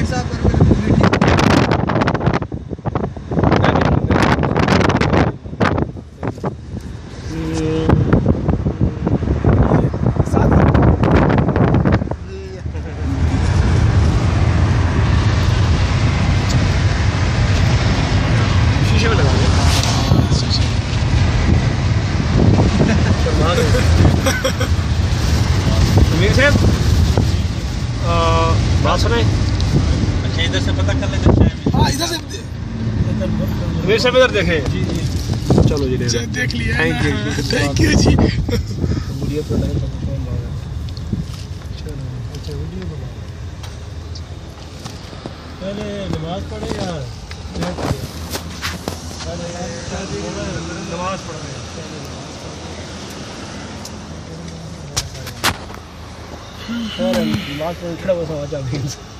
That's our permanent Mute him? Uh, Bartolome? अच्छा इधर से पता कर लेते हैं हाँ इधर से मेरे सब इधर देखे जी जी चलो जी अच्छा, देख लिया है you. ना? थैंक यू जी वीडियो पे लाइन कौन चलो अच्छा वीडियो बना पहले नमाज़ पढ़े यार नमाज़ पढ़ रहे नमाज़ पढ़ खड़ा बस आ